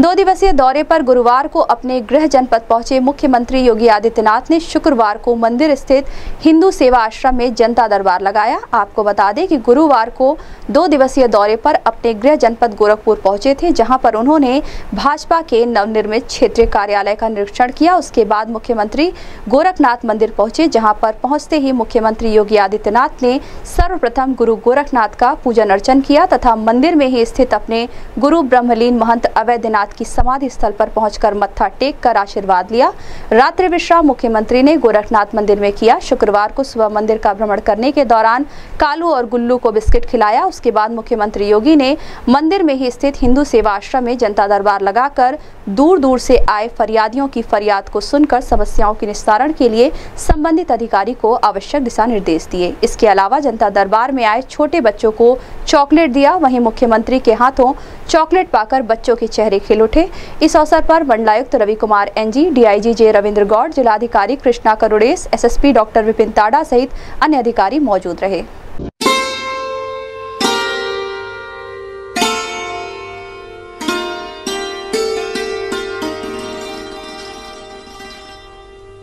दो दिवसीय दौरे पर गुरुवार को अपने गृह जनपद पहुँचे मुख्यमंत्री योगी आदित्यनाथ ने शुक्रवार को मंदिर स्थित हिंदू सेवा आश्रम में जनता दरबार लगाया। आपको बता दें कि गुरुवार को दो दिवसीय दौरे पर अपने गृह जनपद गोरखपुर पहुँचे थे, जहाँ पर उन्होंने भाजपा के नवनिर्मित क्षेत्रीय कार्यालय का निरीक्षण किया। उसके बाद मुख्यमंत्री गोरखनाथ मंदिर पहुँचे, जहाँ पर पहुँचते ही मुख्यमंत्री योगी आदित्यनाथ ने सर्वप्रथम गुरु गोरखनाथ का पूजन अर्चन किया तथा मंदिर में ही स्थित अपने गुरु ब्रह्मलीन महंत अवैधनाथ की समाधि स्थल पर पहुंचकर मत्था टेक कर आशीर्वाद लिया। रात्रि विश्राम मुख्यमंत्री ने गोरखनाथ मंदिर में किया। शुक्रवार को सुबह मंदिर का भ्रमण करने के दौरान कालू और गुल्लू को बिस्किट खिलाया। उसके बाद मुख्यमंत्री योगी ने मंदिर में ही स्थित हिंदू सेवा आश्रम में जनता दरबार लगाकर दूर दूर से आए फरियादियों की फरियाद को सुनकर समस्याओं के निस्तारण के लिए संबंधित अधिकारी को आवश्यक दिशा निर्देश दिए। इसके अलावा जनता दरबार में आए छोटे बच्चों को चॉकलेट दिया। वहीं मुख्यमंत्री के हाथों चॉकलेट पाकर बच्चों के चेहरे खिल उठे। इस अवसर पर मंडलायुक्त Ravi Kumar NG, DIG J Ravindra Gaur, जिलाधिकारी कृष्णा करुड़ेस, एसएसपी डॉक्टर विपिन ताड़ा सहित अन्य अधिकारी मौजूद रहे।